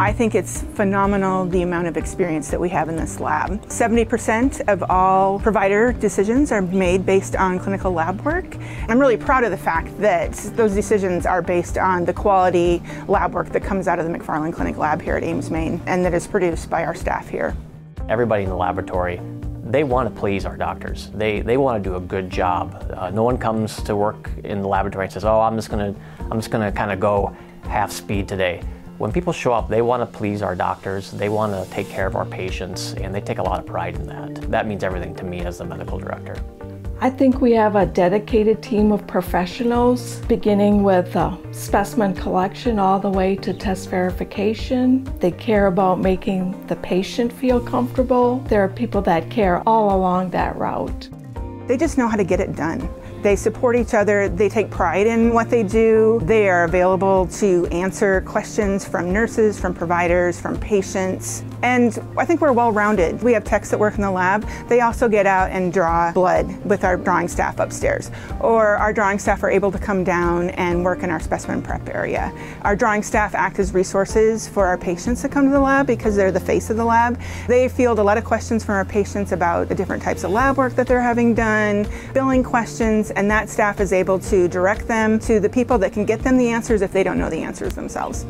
I think it's phenomenal the amount of experience that we have in this lab. 70% of all provider decisions are made based on clinical lab work. I'm really proud of the fact that those decisions are based on the quality lab work that comes out of the McFarland Clinic lab here at Ames, Main, and that is produced by our staff here. Everybody in the laboratory they want to please our doctors. They, they want to do a good job. Uh, no one comes to work in the laboratory and says, oh, I'm just going to I'm just going to kind of go half speed today. When people show up, they want to please our doctors, they want to take care of our patients, and they take a lot of pride in that. That means everything to me as the medical director. I think we have a dedicated team of professionals, beginning with uh, specimen collection all the way to test verification. They care about making the patient feel comfortable. There are people that care all along that route. They just know how to get it done. They support each other, they take pride in what they do. They are available to answer questions from nurses, from providers, from patients. And I think we're well rounded. We have techs that work in the lab. They also get out and draw blood with our drawing staff upstairs. Or our drawing staff are able to come down and work in our specimen prep area. Our drawing staff act as resources for our patients that come to the lab because they're the face of the lab. They field a lot of questions from our patients about the different types of lab work that they're having done, billing questions, and that staff is able to direct them to the people that can get them the answers if they don't know the answers themselves.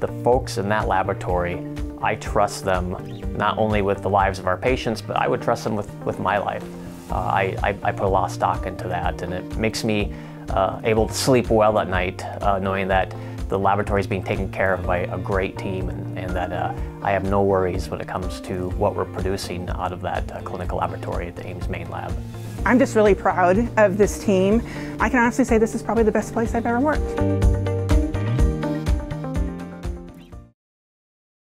The folks in that laboratory, I trust them not only with the lives of our patients, but I would trust them with, with my life. Uh, I, I, I, put a lot of stock into that, and it makes me uh, able to sleep well at night, uh, knowing that the laboratory is being taken care of by a great team and, and that uh, I have no worries when it comes to what we're producing out of that uh, clinical laboratory at the Ames Main Lab. I'm just really proud of this team. I can honestly say this is probably the best place I've ever worked.